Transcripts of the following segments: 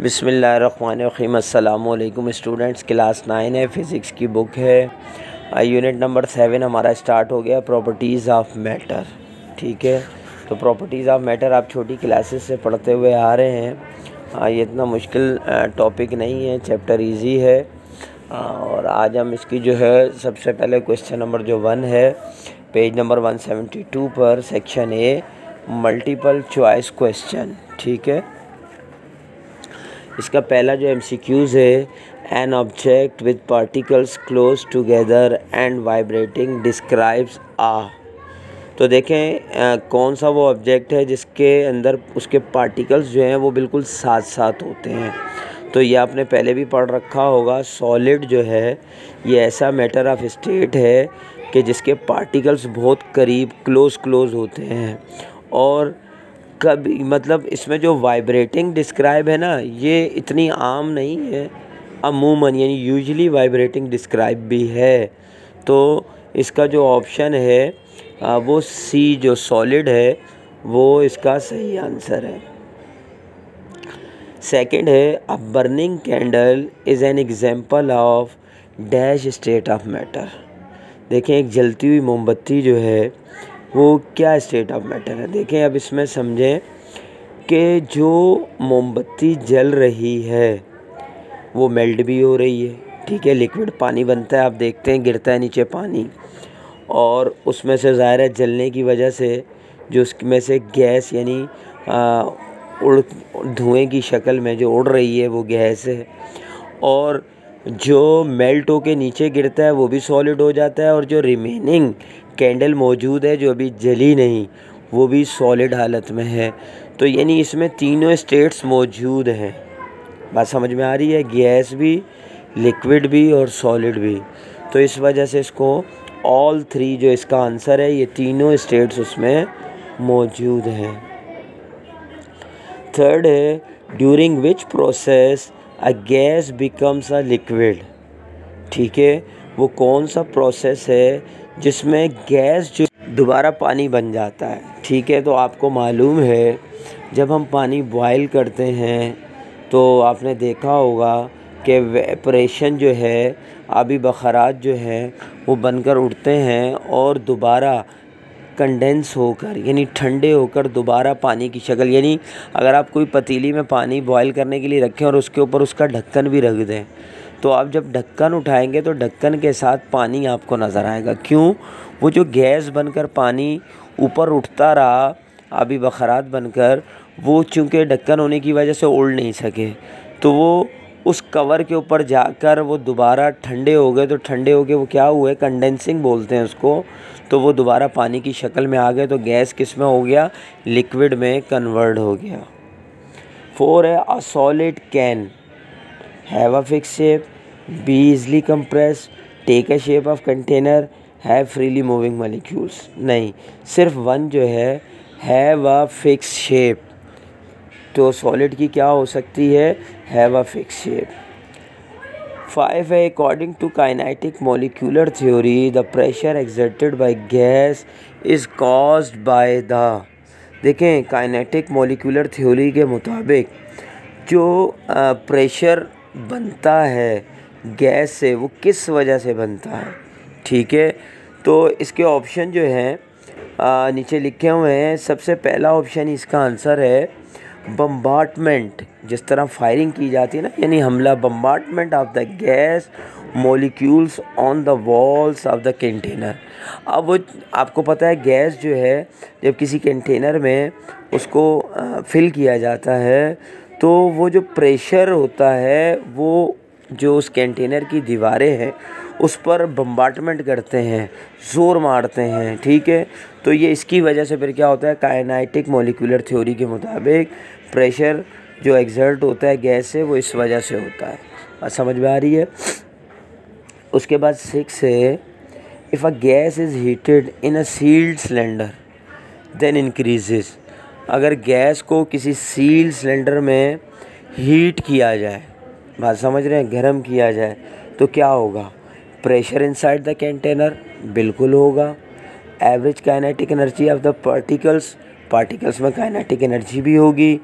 बिसमीम students class nine है physics की बुक है। यूनिट नंबर सेवन हमारा स्टार्ट हो गया प्रॉपर्टीज़ ऑफ़ मैटर। ठीक है? तो प्रॉपर्टीज़ ऑफ़ मैटर आप छोटी क्लासेस से पढ़ते हुए आ रहे हैं। आ, ये इतना मुश्किल टॉपिक नहीं है चैप्टर इजी है। आ, और आज हम इसकी जो है सबसे पहले क्वेश्चन नंबर जो वन है page number one seventy two पर section A multiple choice question. ठीक है? इसका पहला जो एम है an object with particles close together and vibrating describes आ तो देखें आ, कौन सा वो ऑब्जेक्ट है जिसके अंदर उसके पार्टिकल्स जो हैं वो बिल्कुल साथ साथ होते हैं। तो ये आपने पहले भी पढ़ रखा होगा सॉलिड जो है ये ऐसा मैटर ऑफ़ स्टेट है कि जिसके पार्टिकल्स बहुत करीब क्लोज क्लोज होते हैं। और कभी मतलब इसमें जो वाइब्रेटिंग डिस्क्राइब है ना, ये इतनी आम नहीं है। अमूमन, यानी यूजली वाइब्रेटिंग डिस्क्राइब भी है। तो इसका जो ऑप्शन है वो सी जो सॉलिड है, वो इसका सही आंसर है। सेकंड है a burning candle is an example of dash state of matter देखें, एक जलती हुई मोमबत्ती जो है वो क्या स्टेट ऑफ़ मैटर है? देखें, अब इसमें समझें कि जो मोमबत्ती जल रही है, वो मेल्ट भी हो रही है, ठीक है? लिक्विड पानी बनता है, आप देखते हैं, गिरता है नीचे पानी। और उसमें से ज़ाहिर है, जलने की वजह से जो उसमें से गैस, यानी उड़, धुएँ की शक्ल में जो उड़ रही है, वो गैस है। और जो मेल्ट होके नीचे गिरता है, वो भी सॉलिड हो जाता है, और जो रिमेनिंग कैंडल मौजूद है, जो अभी जली नहीं, वो भी सॉलिड हालत में है। तो यानी इसमें तीनों स्टेट्स मौजूद हैं। बात समझ में आ रही है? गैस भी लिक्विड भी और सॉलिड भी। तो इस वजह से इसको ऑल थ्री जो इसका आंसर है, ये तीनों स्टेट्स उसमें मौजूद हैं। थर्ड है during which process a gas becomes a liquid ठीक है? वो कौन सा प्रोसेस है जिसमें गैस जो दोबारा पानी बन जाता है? ठीक है तो आपको मालूम है, जब हम पानी बॉयल करते हैं तो आपने देखा होगा कि वेपरेशन जो है, आबी बखरात जो है, वो बनकर उठते हैं और दोबारा कंडेंस होकर, यानी ठंडे होकर दोबारा पानी की शक्ल, यानी अगर आप कोई पतीली में पानी बॉयल करने के लिए रखें और उसके ऊपर उसका ढक्कन भी रख दें तो आप जब ढक्कन उठाएँगे तो ढक्कन के साथ पानी आपको नज़र आएगा। क्यों? वो जो गैस बनकर पानी ऊपर उठता रहा अभी बखरात बनकर, वो चूँकि ढक्कन होने की वजह से उड़ नहीं सके तो वो उस कवर के ऊपर जाकर वो दोबारा ठंडे हो गए। तो ठंडे हो गए वो क्या हुए? कंडेंसिंग बोलते हैं उसको। तो वो दोबारा पानी की शक्ल में आ गए तो गैस किसमें हो गया? लिक्विड में कन्वर्ट हो गया। फोर है a solid can. Have a fix shape be easily compress take a shape of container have freely moving molecules नहीं, सिर्फ़ वन जो है हैव अ फिक्स शेप तो सॉलिड की क्या हो सकती है? Have a fix shape five है according to kinetic molecular theory the pressure exerted by gas is caused by the देखें काइनेटिक मोलिकुलर थ्योरी के मुताबिक जो प्रेशर बनता है, गैस से, वो किस वजह से बनता है? ठीक है? तो इसके ऑप्शन जो हैं नीचे लिखे हुए हैं, सबसे पहला ऑप्शन इसका आंसर है बम्बार्टमेंट जिस तरह फायरिंग की जाती है ना, यानी हमला bombardment of the gas molecules on the walls of the container अब वो, आपको पता है गैस जो है, जब किसी कंटेनर में उसको फिल किया जाता है तो वो जो प्रेशर होता है, वो जो उस कंटेनर की दीवारें हैं, उस पर बम्बार्टमेंट करते हैं, ज़ोर मारते हैं, ठीक है? तो ये इसकी वजह से फिर क्या होता है? काइनाइटिक मोलिकुलर थ्योरी के मुताबिक प्रेशर जो एग्जर्ट होता है गैस से, वो इस वजह से होता है। बात समझ में आ रही है? उसके बाद सिक्स है if a gas is heated in a sealed cylinder then increases अगर गैस को किसी सील सिलेंडर में हीट किया जाए, बात समझ रहे हैं, गर्म किया जाए तो क्या होगा? प्रेशर इनसाइड द कंटेनर बिल्कुल होगा। Average kinetic energy of the particles particles में काइनेटिक एनर्जी भी होगी।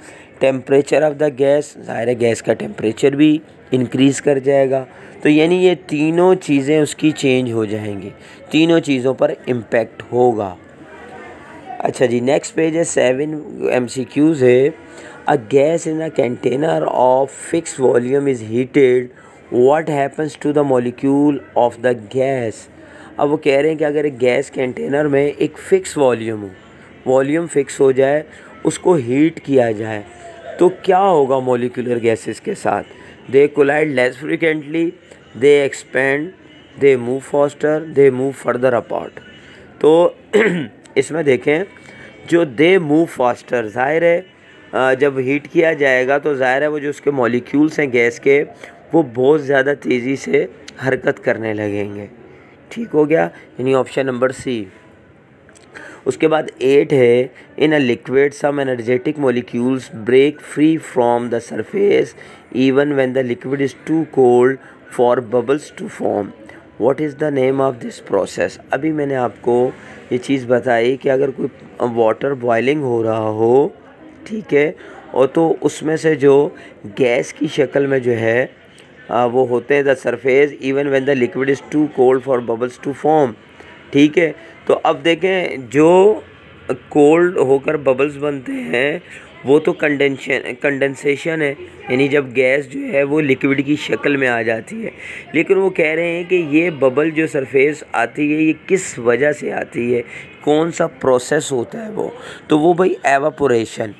टेम्परेचर ऑफ़ द गैस ज़ाहिर है गैस का टेम्परेचर भी इंक्रीज़ कर जाएगा। तो यानी ये तीनों चीज़ें उसकी चेंज हो जाएँगी। तीनों चीज़ों पर इम्पेक्ट होगा। अच्छा जी नेक्स्ट पेज है सेवन एम सी क्यूज़ है। A gas in a container of fix volume is heated what happens to the molecule of the gas अब वो कह रहे हैं कि अगर एक गैस कंटेनर में एक फ़िक्स वॉल्यूम हो वॉल्यूम फ़िक्स हो जाए, उसको हीट किया जाए तो क्या होगा मोलिकुलर गैसेस के साथ? They collide less frequently they expand they move faster they move further apart तो इसमें देखें, जो दे मूव फास्टर ज़ाहिर है जब हीट किया जाएगा तो ज़ाहिर है वो जो उसके मॉलिक्यूल्स हैं गैस के, वो बहुत ज़्यादा तेज़ी से हरकत करने लगेंगे। ठीक हो गया? यानी ऑप्शन नंबर सी उसके बाद एट है, in a liquid some energetic molecules break free from the surface even when the liquid is too cold for bubbles to form what is the name of this process अभी मैंने आपको ये चीज़ बताई कि अगर कोई वाटर बॉइलिंग हो रहा हो ठीक है और तो उसमें से जो गैस की शक्ल में जो है आ, वो होते हैं the surface even when the liquid is too cold for bubbles to form ठीक है? तो अब देखें जो कोल्ड होकर बबल्स बनते हैं वो तो कंडेंशन कंडेंसेशन है, यानी जब गैस जो है वो लिक्विड की शक्ल में आ जाती है। लेकिन वो कह रहे हैं कि ये बबल जो सरफेस आती है, ये किस वजह से आती है? कौन सा प्रोसेस होता है वो? तो वो भाई एवापोरेशन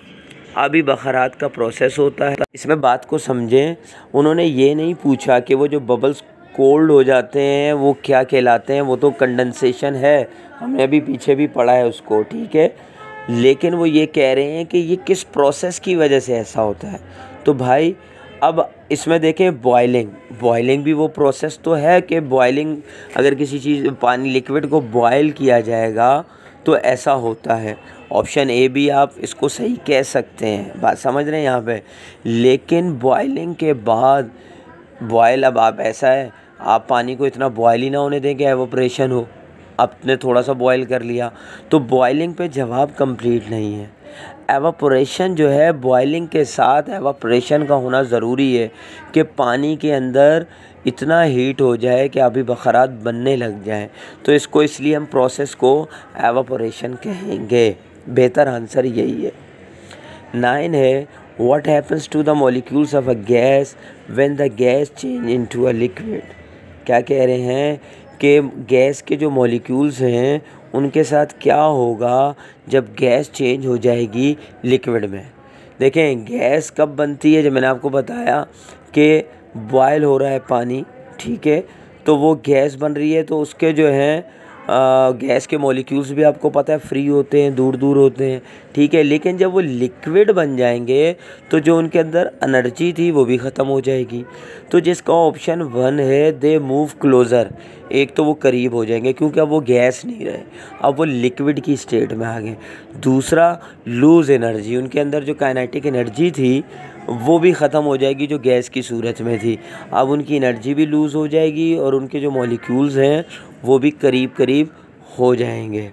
आबी बखरात का प्रोसेस होता है। इसमें बात को समझें, उन्होंने ये नहीं पूछा कि वो जो बबल्स कोल्ड हो जाते हैं, वो क्या कहलाते हैं? वो तो कंडेंसेशन है। हमने अभी पीछे भी पढ़ा है उसको, ठीक है? लेकिन वो ये कह रहे हैं कि ये किस प्रोसेस की वजह से ऐसा होता है? तो भाई, अब इसमें देखें बॉइलिंग बॉइलिंग भी वो प्रोसेस तो है कि बॉइलिंग अगर किसी चीज़, पानी लिक्विड को बॉयल किया जाएगा तो ऐसा होता है. ऑप्शन ए भी आप इसको सही कह सकते हैं. बात समझ रहे हैं यहाँ पे? लेकिन बॉइलिंग के बाद बॉयल अब आप ऐसा है, आप पानी को इतना बॉयल ही ना होने दें कि एवोपरेशन हो. आपने थोड़ा सा बॉयल कर लिया। तो बॉइलिंग पे जवाब कंप्लीट नहीं है। एवापोरेशन जो है बॉइलिंग के साथ एवापोरेशन का होना ज़रूरी है कि पानी के अंदर इतना हीट हो जाए कि अभी बखरात बनने लग जाएँ। तो इसको इसलिए हम प्रोसेस को एवापोरेशन कहेंगे। बेहतर आंसर यही है। नाइन है what happens to the molecules of a gas when the gas change into a liquid क्या कह रहे हैं? कि गैस के जो मॉलिक्यूल्स हैं, उनके साथ क्या होगा जब गैस चेंज हो जाएगी लिक्विड में? देखें, गैस कब बनती है जब मैंने आपको बताया कि बॉयल हो रहा है पानी, ठीक है? तो वो गैस बन रही है तो उसके जो हैं गैस के मॉलिक्यूल्स भी आपको पता है फ्री होते हैं दूर दूर होते हैं। ठीक है, लेकिन जब वो लिक्विड बन जाएँगे तो जो उनके अंदर एनर्जी थी, वो भी ख़त्म हो जाएगी। तो जिसका ऑप्शन वन है दे मूव क्लोज़र एक तो वो करीब हो जाएँगे, क्योंकि अब वो गैस नहीं रहे। अब वो लिक्विड की स्टेट में आ गए। दूसरा लूज़ एनर्जी उनके अंदर जो काइनेटिक एनर्जी थी, वो भी ख़त्म हो जाएगी, जो गैस की सूरत में थी। अब उनकी एनर्जी भी लूज़ हो जाएगी, और उनके जो मॉलिक्यूल्स हैं वो भी करीब करीब हो जाएँगे।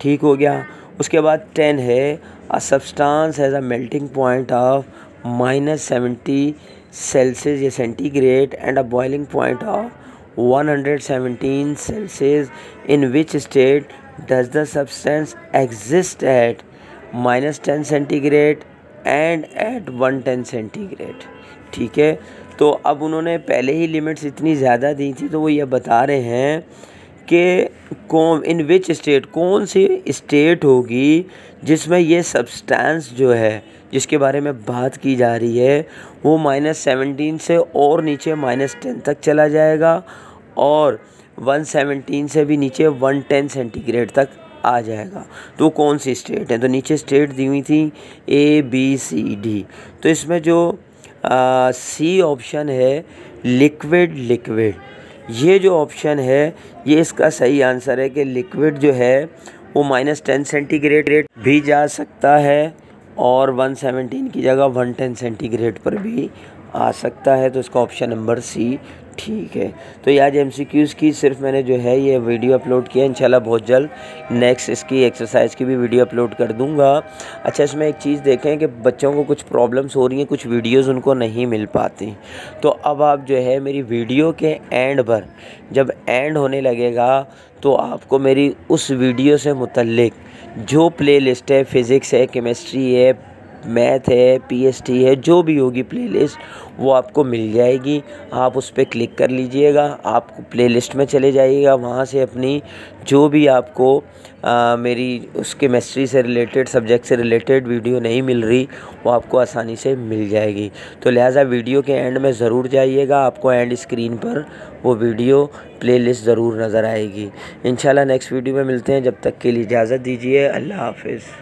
ठीक हो गया। उसके बाद टेन है। A substance has a melting point of minus seventy Celsius या centigrade and a boiling point of 117 celsius in which state does the substance exist at? Minus 10 centigrade and at one ten centigrade ठीक है? तो अब उन्होंने पहले ही limits इतनी ज़्यादा दी थी तो वो ये बता रहे हैं कि कौन इन विच स्टेट कौन सी स्टेट होगी जिसमें ये सब्सटेंस जो है, जिसके बारे में बात की जा रही है, वो माइनस सेवनटीन से और नीचे माइनस टेन तक चला जाएगा और वन सेवनटीन से भी नीचे वन टेन सेंटीग्रेड तक आ जाएगा। तो कौन सी स्टेट है? तो नीचे स्टेट दी हुई थी ए बी सी डी तो इसमें जो सी ऑप्शन है लिक्विड लिक्विड ये जो ऑप्शन है, ये इसका सही आंसर है कि लिक्विड जो है, वो माइनस टेन सेंटीग्रेड रेट भी जा सकता है और वन सेवनटीन की जगह वन टेन सेंटीग्रेड पर भी आ सकता है। तो इसका ऑप्शन नंबर सी ठीक है। तो ये आज एम की सिर्फ़ मैंने जो है ये वीडियो अपलोड किया इंशाल्लाह बहुत जल्द। नेक्स्ट इसकी एक्सरसाइज की भी वीडियो अपलोड कर दूँगा। अच्छा इसमें एक चीज़ देखें कि बच्चों को कुछ प्रॉब्लम्स हो रही हैं, कुछ वीडियोस उनको नहीं मिल पाती। तो अब आप जो है मेरी वीडियो के एंड पर, जब एंड होने लगेगा तो आपको मेरी उस वीडियो से मुतलक जो प्ले है फ़िज़िक्स है केमिस्ट्री है मैथ है पीएसटी है जो भी होगी प्लेलिस्ट वो आपको मिल जाएगी। आप उस पर क्लिक कर लीजिएगा आप प्लेलिस्ट में चले जाइएगा। वहाँ से अपनी जो भी आपको आ, मेरी उस केमिस्ट्री से रिलेटेड सब्जेक्ट से रिलेटेड वीडियो नहीं मिल रही वो आपको आसानी से मिल जाएगी। तो लिहाजा वीडियो के एंड में ज़रूर जाइएगा आपको एंड स्क्रीन पर वो वीडियो प्लेलिस्ट ज़रूर नज़र आएगी। इंशाल्लाह नेक्स्ट वीडियो में मिलते हैं जब तक के लिए इजाज़त दीजिए अल्लाह हाफिज़।